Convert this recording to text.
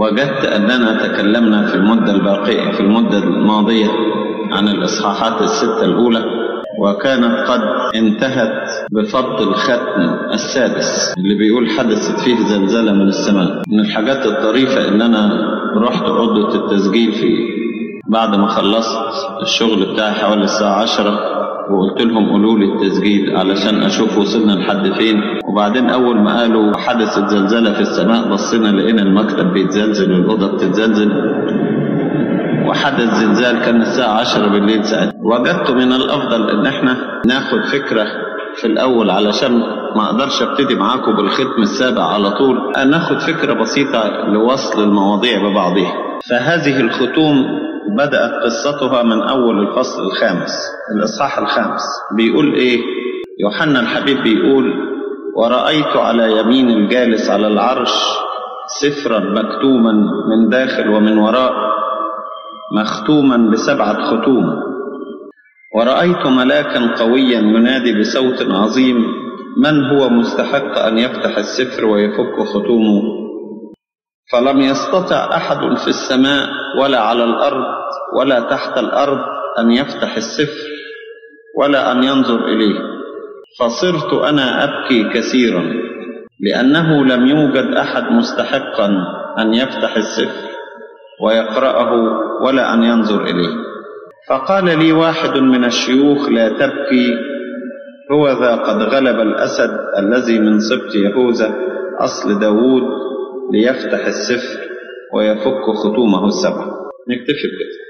وجدت أننا تكلمنا في المدة الباقية في المدة الماضية عن الإصحاحات الستة الأولى وكانت قد انتهت بفضل الختم السادس اللي بيقول حدثت فيه زلزلة من السماء. من الحاجات الطريفة إن أنا رحت أوضة التسجيل في بعد ما خلصت الشغل بتاعي حوالي الساعة عشرة وقلت لهم قولوا لي التسجيل علشان أشوف وصلنا لحد فين. وبعدين أول ما قالوا حدثت زلزله في السماء بصينا لقينا المكتب بيتزلزل والأوضة بتتزلزل. وحدث زلزال كان الساعة 10 بالليل ساعتها. وجدت من الأفضل إن إحنا ناخد فكرة في الأول علشان ما أقدرش أبتدي معاكم بالختم السابع على طول. ناخد فكرة بسيطة لوصل المواضيع ببعضها فهذه الختوم بدأت قصتها من أول الفصل الخامس الإصحاح الخامس. بيقول إيه؟ يوحنا الحبيب بيقول ورأيت على يمين الجالس على العرش سفرا مكتوما من داخل ومن وراء مختوما بسبعة ختوم. ورأيت ملاكا قويا ينادي بصوت عظيم من هو مستحق أن يفتح السفر ويفك ختومه؟ فلم يستطع أحد في السماء ولا على الأرض ولا تحت الأرض أن يفتح السفر ولا أن ينظر إليه. فصرت أنا أبكي كثيرا لأنه لم يوجد أحد مستحقا أن يفتح السفر ويقرأه ولا أن ينظر إليه. فقال لي واحد من الشيوخ لا تبكي هو ذا قد غلب الأسد الذي من سبط يهوذا أصل داوود ليفتح السفر ويفك ختومه السبع. نكتفي بكده